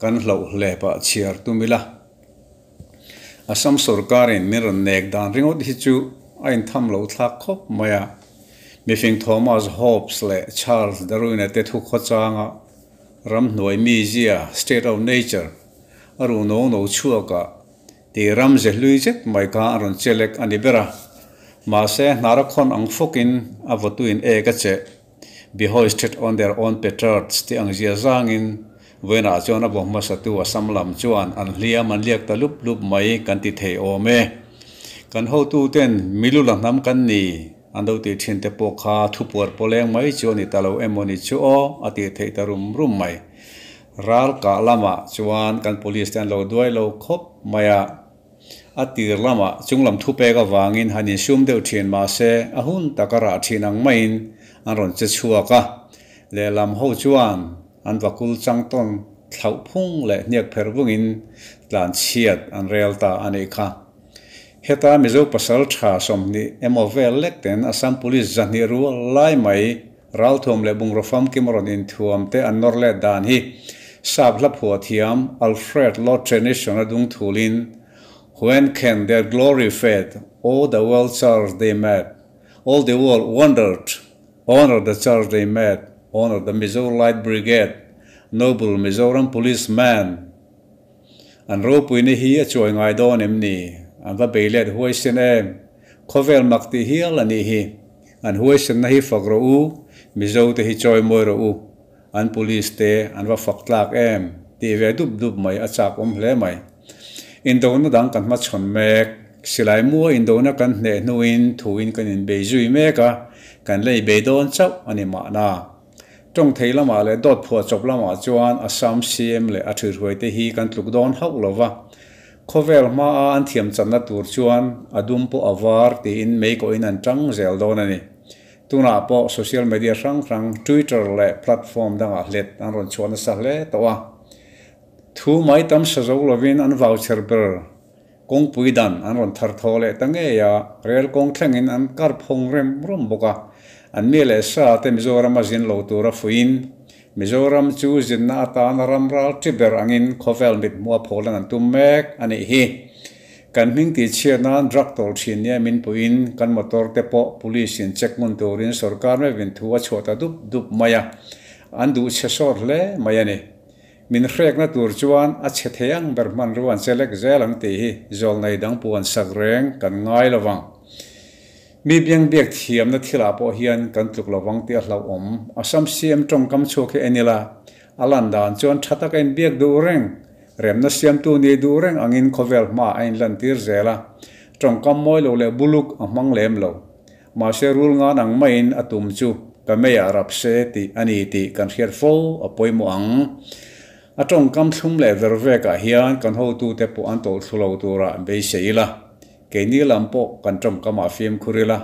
kan hlo hle pa chiar tumila. Asam sarkarin mir nek dan ringot hi chu ain tham lo thla kho maya. Mifing thomas hobbes le charles darwin te thu kho changa ram noi mi zia state of nature. Aru no no chua ka. Te ram je lui je mai ka aron chelek ani bera. Ma se narakhon ang fokin avatuin e ka che. be hoisted on their own petards ti ang zia zangin wena chona bo ma satu asamlam chuan an hlia man liak ta lup lup mai kan ti the me. Kan ho tu ten milu la nam kan ni ando ti thin te po kha thu por poleng mai choni talo emoni chu o ati thei ta rum rum mai. Ral ka lama chuan kan police ten lo duai lo khop maya atir lama chunglam thu pe ga wangin hanin sum deuh thin ma se ahun takara thinang main อันรอนจะชัวก็เลลำหูจวนอันวักุลจังต้นเท่าพุ่งเลยเนียกเพรบุงอินหลานเชียดอันเรียลตาอันเอกะเฮตามิจูปัสสาวะชาสมนี้เอ็มอเวลเล็กเต็นอาสัมปุลิสจันนิรัวไล่ไหมรัลทอมเลบุงรฟัมกิมรอนอินทวมเตอันนอร์เลดานฮีทราบลับหัวเทียมอัลเฟรดลอเทรนิชันดุงทูลิน When can their glory fade? All the worlds are they mad. All the world wondered honor the charge they met honor the Mizo Light Brigade, noble Mizoram policeman. And ro pui ni hi choi ngai don em ni, an va beilet huai sin em, khovel makti hi ala ni hi, an huai sin na hi fak ro u, Mizo te hi choi moi u, an police te an va fak em, ti ve dup mai a chak om mai. Indo na dang kan ma mek, silai mua indo na kan ne thu in kan in beizui meka, kan lei beidon chau ani ma na. trong thấy là mà lại đốt phua chụp là mà chuan assam cm lại ắt rồi thế hi kan tluk don hau lova khovel ma an thiam chan na tur chuan adum po avar ti in me ko in an tang zel don ani. Tuna po social media sang sang twitter le platform danga let an ron chuan sa le tawa thu mai tam sa zo lovin an voucher ber. Kong pui dan an ron thar thole tange ya rel kong thlengin an kar phong rem rom boka an mi le sa te mizoram azin lo tura fuin mizoram chu zin na ta na ram ral tiber angin khovel mit mua pholan an tum mek ani hi kan ming ti chia na drug tol thin ne min puin kan motor te po police in check mun turin sarkar me vin thuwa chota dup dup maya an du che sor le maya ne min hrek na tur chuan a che theyang berman ruan selek zelang te hi zol nei dang puan sagreng kan ngai lawang mi biang biak thiam na thila po hian kan tluk lawang te hlau om. Asam siam tong kam chu khe enila. Alan dan chuan thata kain biak du reng. Rem na siam tu ni du reng angin khovel ma ain lan tir zela. Tong kam moi lo le buluk amang lem lo. Ma se rul nga nang main atum chu. Ka me arab se ti ani ti kan hier fo apoi mo ang a atong kam thum le verve ka hian kan ho tu te pu an tol thulo tu ra be seila ke ni lam po kan trom kama phim khurila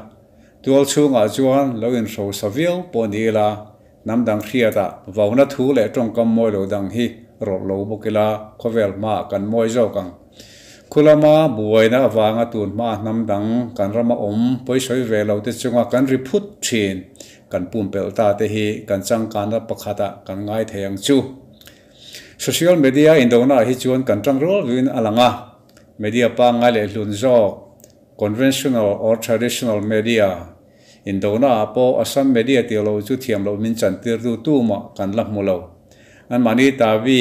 tual chunga chuan lo in ro savil po ni la. Nam dang khia ta vauna thu le trong kam moi lo dang hi, ro lo bokila khovel ma kan moi zo kang. Khulama buai na wanga tun ma nam dang kan rama om, poi soi ve lo te chunga kan ri phut thin. Kan pum pel ta te hi, kan chang kan ra pakhata kan ngai theyang chu. social media in dona hi chuan kan tang rol win alanga. Media pa nga le lun zo. Conventional or traditional media. In dona po asam media ti lo chu thiam lo min chan tir du tu ma kan la mu lo. An mani ta vi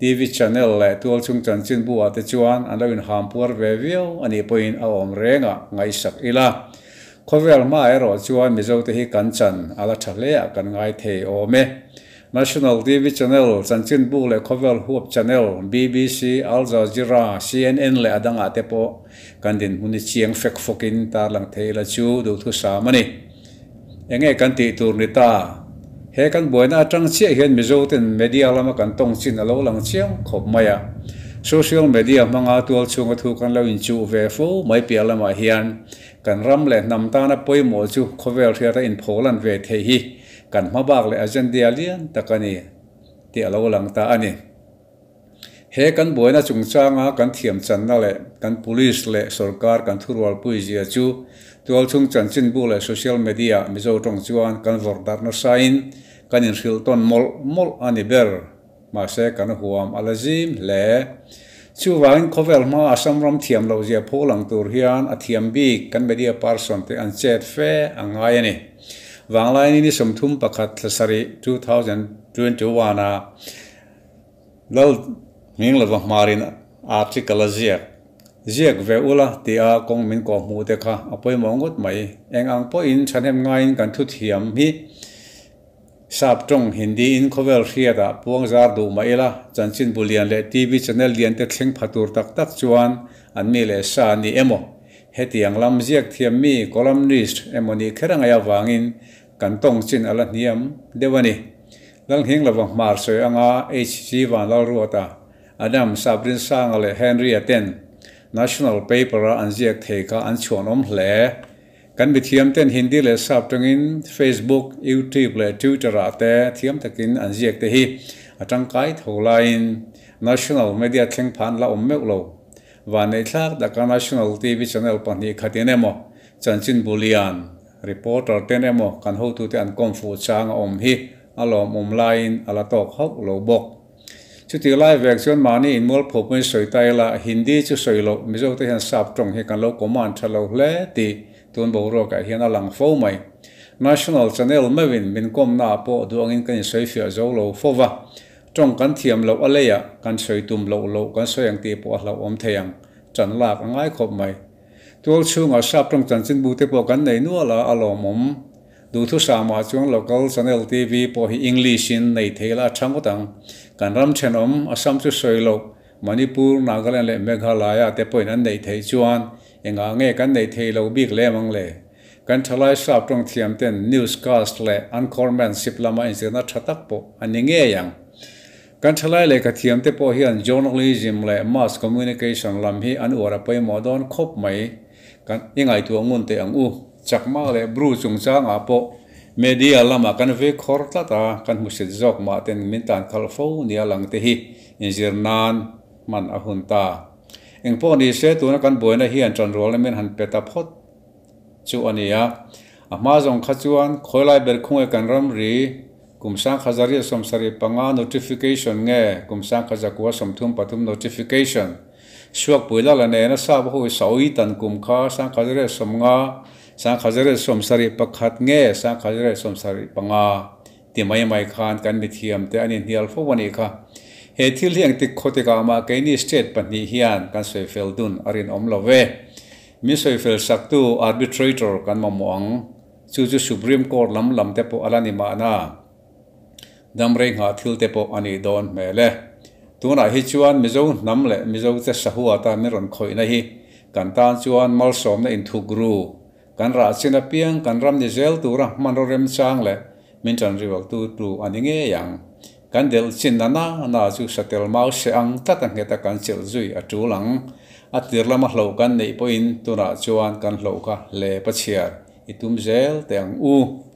tv channel le tol chung chan chin bu ate chuan an lo in ham puar ve vio ani po in a om renga ngai sak ila. Khovel ma ero chuan mi zo te hi kan chan ala thale kan ngai the o me. National TV channel chanchin bu le khovel huap channel BBC Al Jazeera CNN le adanga te po kandin huni chiang fek fokin, tar lang theila chu do thu sa mani. Enge kan ti tur ni ta. He kan boina atang che hian mizo ten media lama kan tong chin alo lang chiang khop maya social media manga tual chunga thu kan lo in chu ve fo mai pia lama hian. Kan ram le nam ta na poi mo chu khovel thia ta in pholan ve the hi kan mabak le agenda lian takani ti alo lang ta ani. He kan boina chungchanga kan thiam channa le, kan police le, sarkar, kan thurwal pui zia chu. Tual chung chan chin bu le social media, mizo tong chuan, kan vordar na sain, kan in hril ton mol mol ani ber. Ma se kan huam alazim le. Chu wang khovel ma asam ram thiam lo zia pholang tur hian, a thiam bi, kan media person te an chet fe, angai ani wanglai ni som thum pakhat thlasari 2021 a lo ming lo marin article zia ziak. Ve ula ti a kong min ko mu te kha. Apoi mongot mai. Eng ang po in chanem ngain kan thu thiam hi. Sap tong hindi in khovel khia da puang zar du mai la. Chanchin bulian le tv channel lian te thleng phatur tak tak chuan. An mi le sa ni emo. Hetiang lam ziak thiam mi columnist emoni kherang aya wangin. กันตรงจินอลันเนียมเดวันีลังหิงละวังมาร์สวยอ่างาเอชจีวันลารัวตาอดัมซาบรินซางเลเฮนรีเอเตน national paper an ziak theka an chuan om hle kan bi thiam ten hindi le sap tangin facebook youtube le twitter a te thiam takin an ziak te hi atang kai tholain national media thleng phan la om mek lo wa nei thlak da ka national tv channel pa ni khatine mo chanchin bulian reporter ten emo kan ho tu te an kom fu chang om hi. Alom om lain ala à tok hok lo bok chu ti lai vek chuan mani in mol phop mai soi tai la hindi chu soi lo mi zo te han sap tong he kan lo command thalo hle ti tun bo ro ka hian alang fo mai national channel mawin min kom na po duang in kan soi fia zo lo fo wa trong kan thiam lo aleya kan soi tum lo lo kan soi ang ti po lo om theyang chan lak ngai khop mai tuol chunga sap trong chan chin bu te po kan nei nu ala alo mom du thu sa ma chung local channel tv po hi english in nei thela thang tang kan ram chen om asam chu soi lo. Manipur, nagaland le meghalaya te point an nei thei chuan. Enga nge kan nei thei lo bik le mang le. Kan thalai sap tong thiam ten newscast le anchormanship lama in na thatak po. Ani nge yang. Kan thalai le ka thiam te po hian journalism le mass communication lam hi an ora pai modon khop mai kan ingai tu ngun te ang u. Chakma le bru chung cha nga po. Media lama kan ve khor ta ta, kan musit jok ma ten min tan khal fo ni alang te hi. Injir nan, man ahun ta. Eng po ni se tu na kan boina hian chan rol men han peta phot chu ania a ma jong kha chuan khoilai ber khung e kan ram ri. Kum sang khazari som sari panga notification nge. Kum sang khaza som thum pathum notification. ช่วงปุ๋ยละละเนี่ยนะทราบว่าหุ่ยสอีตันกลุ่มข้าสังขารเรื่องสมงอสังขารเรื่องสมสริปักคัดเงี้ยสังขารเรื่องสมสริปังาตีไม่ไม่คานกันมีเทียมแต่อันนี้เดียวพวกวันนี้ค่ะเหตุที่เลี้ยงติดโคติกามาเกนี่สเตทปัญญาเฮียนกันสวยเฟลดุนอรินอมลเวมิสวยเฟลสักตู้อาร์บิทรเตอร์กันมามองจู่จู่สุบรีมกอร์ลำลำเตปออะไรนีมาหน้าดำเริงหาทิลเตปออันนี้โดนเม่เล่ le tuna hi chuan mizo nam le mizo che sahua ta mi ron khoi na hi. Kan tan chuan mal som na in thu gru kan ra china piang, kan ram ni zel tu ra man ro rem chang le. Min chan riwal tu tu ani nge yang. Kan del chin na na na chu satel mau se ang, ta ta nge ta kan chel zui a tu lang. A tir lama hlo kan nei po in tu na chuan kan hlo ka le pa chiar. Itum zel te ang u.